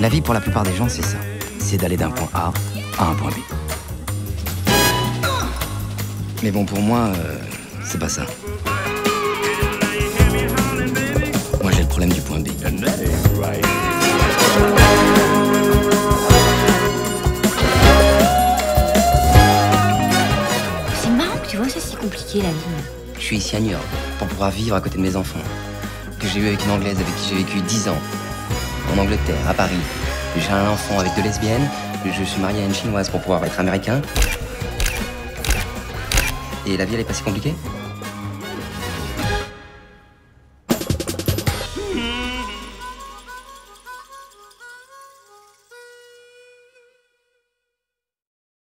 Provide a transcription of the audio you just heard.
La vie pour la plupart des gens, c'est ça. C'est d'aller d'un point A à un point B. Mais bon, pour moi, euh, c'est pas ça. Moi, j'ai le problème du point B. C'est marrant que tu vois ça si compliqué la vie. Je suis ici à New York pour pouvoir vivre à côté de mes enfants. Que j'ai eu avec une Anglaise avec qui j'ai vécu 10 ans. En Angleterre, à Paris. J'ai un enfant avec deux lesbiennes. Je suis marié à une chinoise pour pouvoir être américain. Et la vie, elle est pas si compliquée?